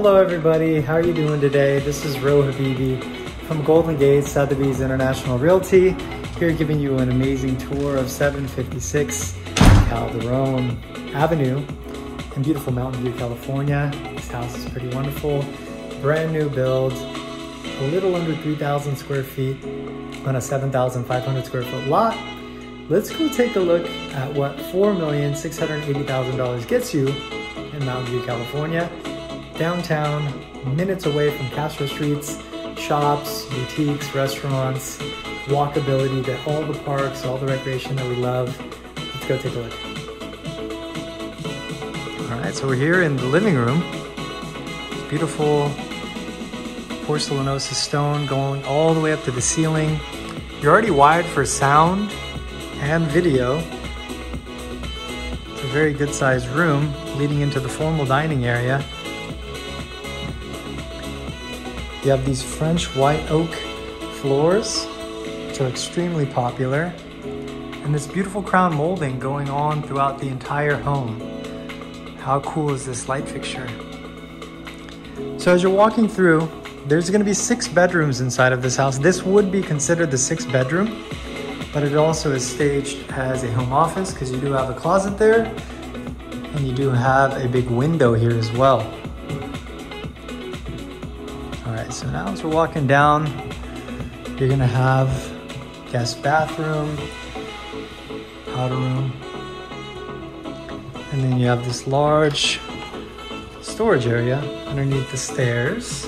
Hello everybody, how are you doing today? This is Roh Habibi from Golden Gate Sotheby's International Realty, here giving you an amazing tour of 756 Calderon Avenue in beautiful Mountain View, California. This house is pretty wonderful, brand new build, a little under 3,000 square feet on a 7,500 square foot lot. Let's go take a look at what $4,680,000 gets you in Mountain View, California downtown, minutes away from Castro Streets, shops, boutiques, restaurants, walkability to all the parks, all the recreation that we love. Let's go take a look. All right, so we're here in the living room. Beautiful porcelanosa stone going all the way up to the ceiling. You're already wired for sound and video. It's a very good sized room leading into the formal dining area. You have these French white oak floors, which are extremely popular, and this beautiful crown molding going on throughout the entire home. How cool is this light fixture? So as you're walking through, there's gonna be six bedrooms inside of this house. This would be considered the sixth bedroom, but it also is staged as a home office because you do have a closet there, and you do have a big window here as well. So now as we're walking down, you're gonna have guest bathroom, powder room, and then you have this large storage area underneath the stairs.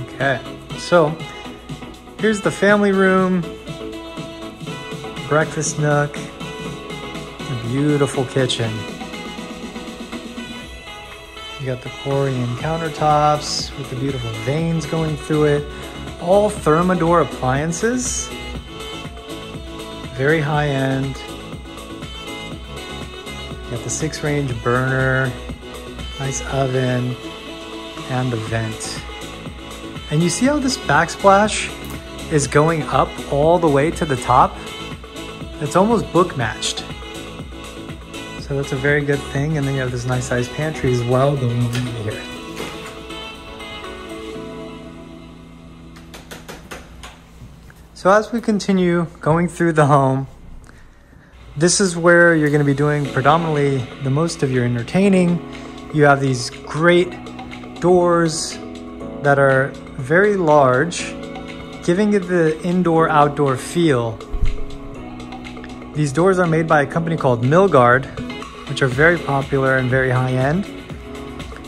Okay, so here's the family room, breakfast nook, a beautiful kitchen. You got the Corian countertops with the beautiful veins going through it. All Thermador appliances. Very high end. You got the six range burner, nice oven, and the vent. And you see how this backsplash is going up all the way to the top? It's almost book matched. So that's a very good thing. And then you have this nice sized pantry as well going over here. So as we continue going through the home, this is where you're going to be doing predominantly the most of your entertaining. You have these great doors that are very large, giving it the indoor outdoor feel. These doors are made by a company called Milgard, which are very popular and very high end.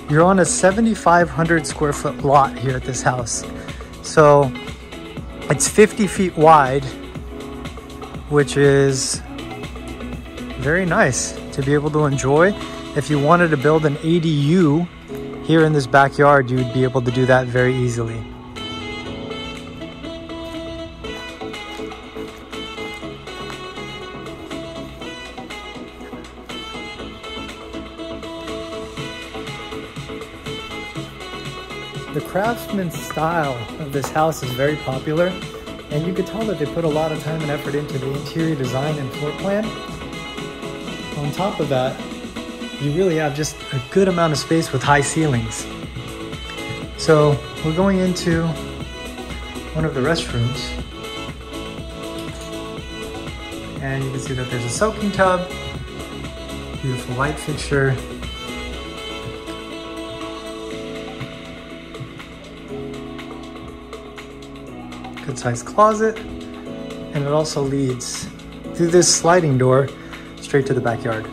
You're on a 7,500 square foot lot here at this house. So it's 50 feet wide, which is very nice to be able to enjoy. If you wanted to build an ADU here in this backyard, you would be able to do that very easily. The craftsman style of this house is very popular and you could tell that they put a lot of time and effort into the interior design and floor plan. On top of that, you really have just a good amount of space with high ceilings. So we're going into one of the restrooms and you can see that there's a soaking tub, beautiful light fixture, good sized closet, and it also leads through this sliding door straight to the backyard.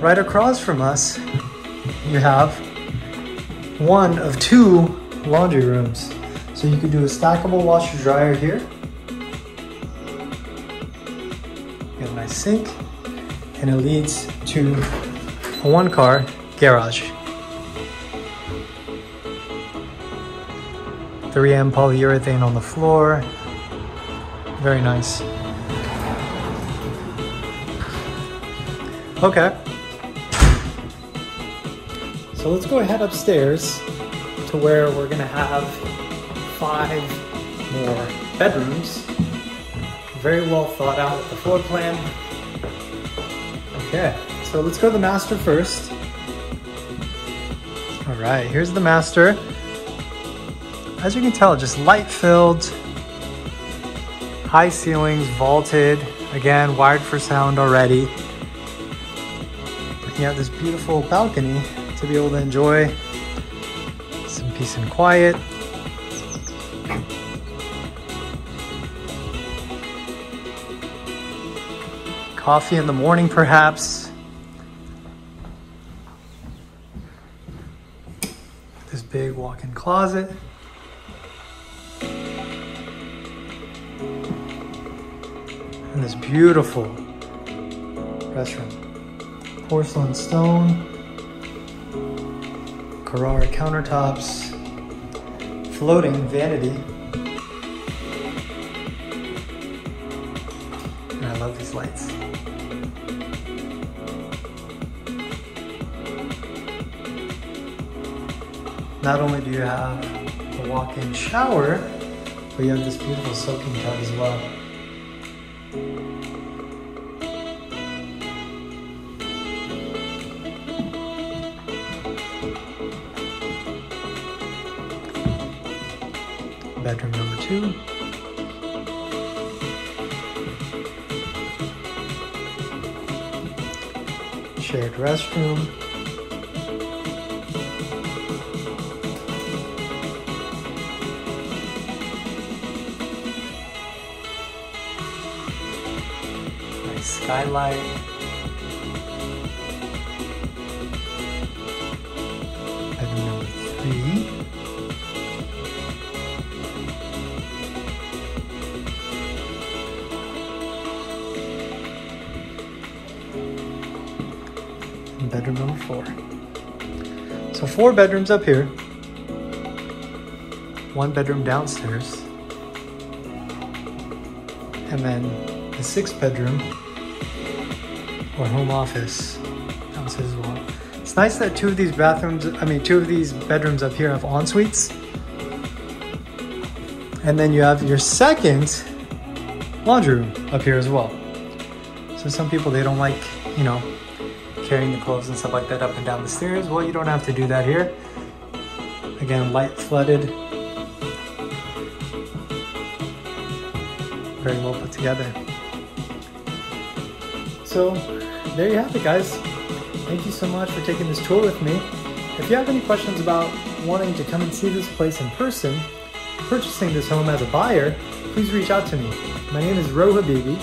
Right across from us, you have one of two laundry rooms. So you could do a stackable washer dryer here. Got a nice sink, and it leads to a one car garage. 3M polyurethane on the floor. Very nice. Okay. So let's go ahead upstairs to where we're gonna have five more bedrooms. Very well thought out with the floor plan. Okay, so let's go to the master first. All right, here's the master. As you can tell, just light filled, high ceilings, vaulted, again, wired for sound already. You have this beautiful balcony to be able to enjoy some peace and quiet. Coffee in the morning, perhaps. This big walk-in closet. And this beautiful restroom. Porcelain stone. Carrara countertops. Floating vanity. And I love these lights. Not only do you have a walk-in shower, but you have this beautiful soaking tub as well. Bedroom number two. Shared restroom. Nice skylight. Bedroom number three. Four. So four bedrooms up here, one bedroom downstairs, and then the sixth bedroom or home office downstairs as well. It's nice that two of these bathrooms, I mean, two of these bedrooms up here have en suites. And then you have your second laundry room up here as well. So some people, they don't like, you know, carrying the clothes and stuff like that up and down the stairs. Well, you don't have to do that here. Again, light flooded. Very well put together. So there you have it guys. Thank you so much for taking this tour with me. If you have any questions about wanting to come and see this place in person, purchasing this home as a buyer, please reach out to me. My name is Roh Habibi.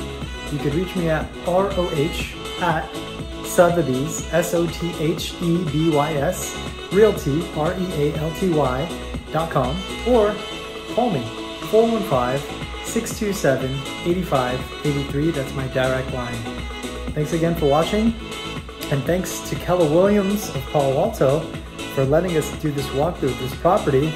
You could reach me at roh at Sotheby's, S-O-T-H-E-B-Y-S, Realty, R-E-A-L-T-Y, dot com, or call me, 415-627-8583. That's my direct line. Thanks again for watching, and thanks to Keller Williams of Palo Alto for letting us do this walkthrough of this property